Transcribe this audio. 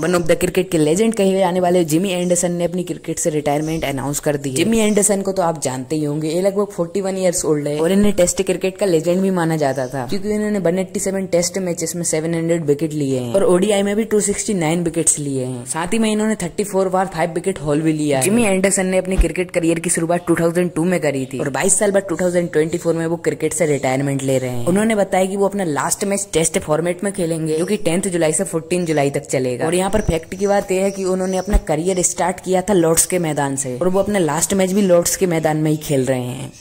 One of the cricket के legend कहे हुए आने वाले जिमी एंडरसन ने अपनी क्रिकेट से रिटायरमेंट अनाउंस कर दी जिमी एंडरसन को तो आप जानते ही होंगे ये लगभग 41 वन ईयर्स ओल्ड है। और इन्हें टेस्ट क्रिकेट का लेजेंड भी माना जाता था। क्योंकि इन्होंने वन सेवन टेस्ट मैचेस में सेवन हंड्रेड विकेट लिए हैं। और ओडीआई में भी टू सिक्सटी नाइन विकेट लिए हैं। साथ ही में इन्होंने थर्टी फोर बार फाइव विकेट हॉल भी लिया जिमी एंडरसन ने अपनी क्रिकेट करियर की शुरुआत टू में करी थी। और बाईस साल बाद टू में वो क्रिकेट से रिटायरमेंट ले रहे हैं। उन्होंने बताया कि वो अपना लास्ट मैच टेस्ट फॉर्मेट में खेलेंगे जो कि टेंथ जुलाई से फोर्टीन जुलाई तक चलेगा। और यहाँ पर फैक्ट की बात यह है कि उन्होंने अपना करियर स्टार्ट किया था लॉर्ड्स के मैदान से और वो अपने लास्ट मैच भी लॉर्ड्स के मैदान में ही खेल रहे हैं।